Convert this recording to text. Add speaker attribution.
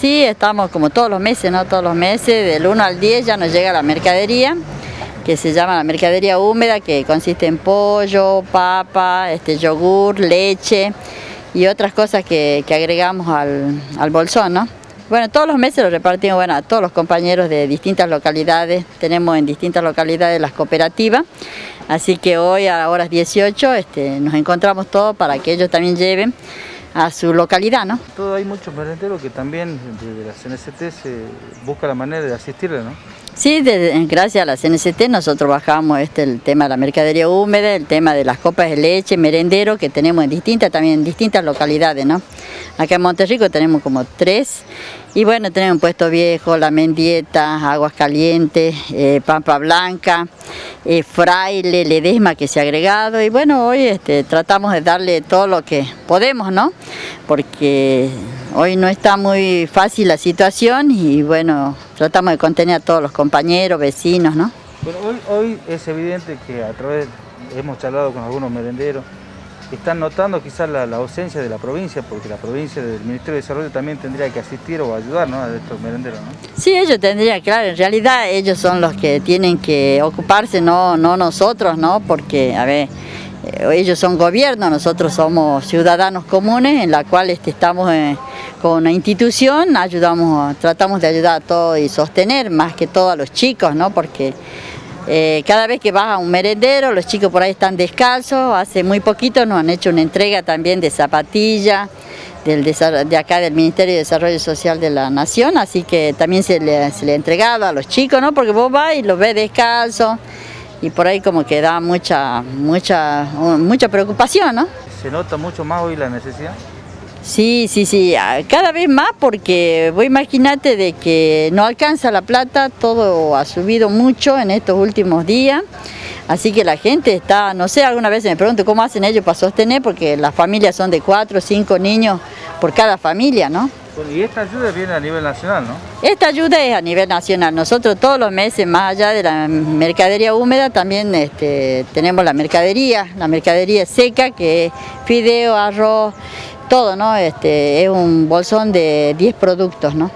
Speaker 1: Sí, estamos como todos los meses, ¿no? Todos los meses, del 1 al 10 ya nos llega la mercadería, que se llama la mercadería húmeda, que consiste en pollo, papa, este, yogur, leche y otras cosas que, agregamos al, al, bolsón, ¿no? Bueno, todos los meses lo repartimos bueno, a todos los compañeros de distintas localidades, tenemos en distintas localidades las cooperativas, así que hoy a horas 18 este, nos encontramos todos para que ellos también lleven a su localidad, ¿no?
Speaker 2: Todo hay muchos merenderos que también desde la CNCT se busca la manera de asistirle, ¿no?
Speaker 1: Sí, gracias a la CNCT nosotros bajamos este, el tema de la mercadería húmeda, el tema de las copas de leche, merendero, que tenemos en distintas, también en distintas localidades, ¿no? Acá en Monterrico tenemos como tres, y bueno, tenemos Puesto Viejo, La Mendieta, Aguas Calientes, eh, Pampa Blanca, eh, Fraile, Ledesma que se ha agregado, y bueno, hoy este, tratamos de darle todo lo que podemos, ¿no? Porque hoy no está muy fácil la situación y bueno, tratamos de contener a todos los compañeros, vecinos, ¿no?
Speaker 2: Bueno, hoy, hoy es evidente que a través, hemos charlado con algunos merenderos, están notando quizás la, ausencia de la provincia, porque la provincia del Ministerio de Desarrollo también tendría que asistir o ayudar ¿no? a estos merenderos.
Speaker 1: Sí, ellos tendrían, claro, en realidad ellos son los que tienen que ocuparse, no, no nosotros, ¿no? porque, a ver, eh, ellos son gobierno, nosotros somos ciudadanos comunes en la cual este, estamos eh, con una institución, ayudamos, tratamos de ayudar a todos y sostener más que todo a los chicos, ¿no? porque eh, cada vez que vas a un merendero, los chicos por ahí están descalzos, hace muy poquito nos han hecho una entrega también de zapatillas, de acá del Ministerio de Desarrollo Social de la Nación, así que también se le, se le ha entregado a los chicos, ¿no? porque vos vas y los ves descalzos, y por ahí como que da mucha, mucha, mucha preocupación, ¿no?
Speaker 2: ¿Se nota mucho más hoy la necesidad?
Speaker 1: Sí, sí, sí, cada vez más porque vos imaginate de que no alcanza la plata, todo ha subido mucho en estos últimos días, así que la gente está, no sé, alguna vez me pregunto cómo hacen ellos para sostener, porque las familias son de cuatro o cinco niños por cada familia, ¿no?
Speaker 2: Y esta ayuda viene a nivel nacional, ¿no?
Speaker 1: Esta ayuda es a nivel nacional. Nosotros todos los meses, más allá de la mercadería húmeda, también este, tenemos la mercadería, la mercadería seca, que es fideo, arroz, todo, ¿no? Este, es un bolsón de 10 productos, ¿no?